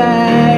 quiser.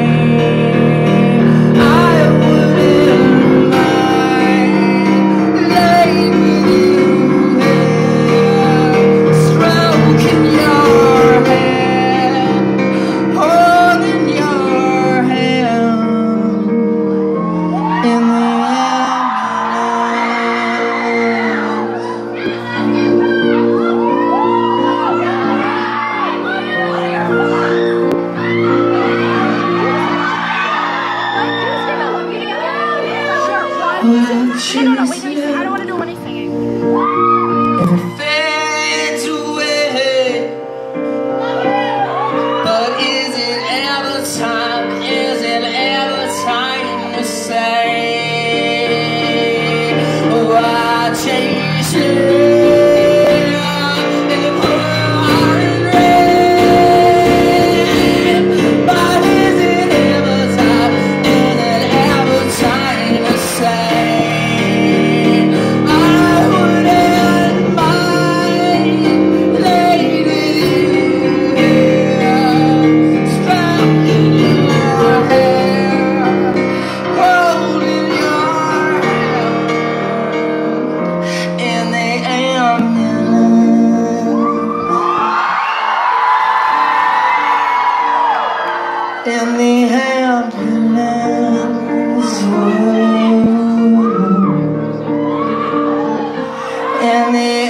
Amen.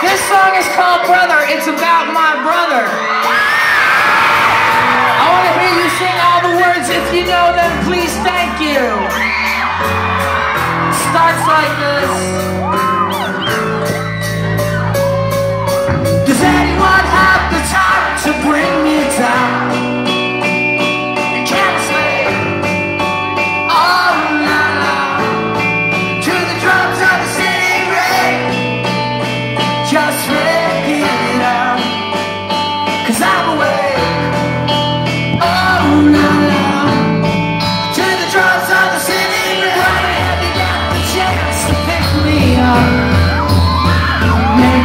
This song is called Brother. It's about my brother. I want to hear you sing all the words. If you know them, please thank you. Starts like this.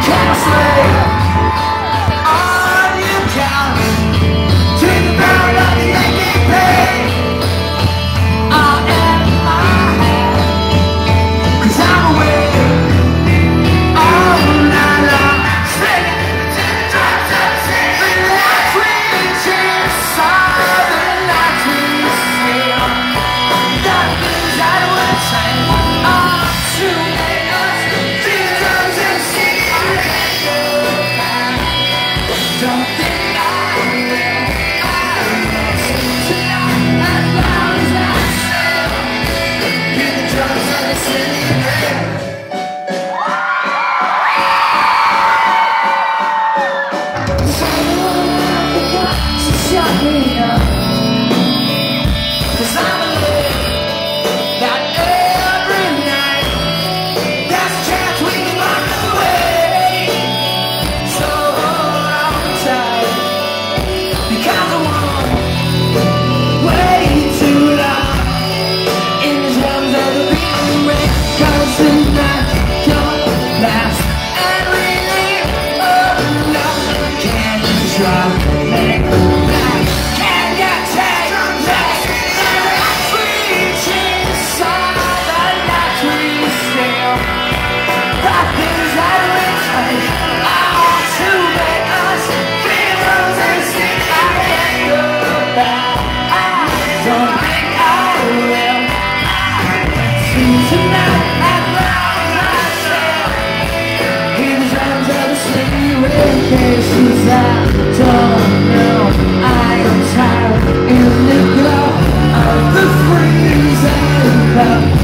can't sleep Cause I believe that every night There's a chance we can walk way. So hold on tight Because I won't wait too long In the drums of the beating rain Cause tonight don't last And we need can't drop I don't know. I am tired in the glow of the freezing love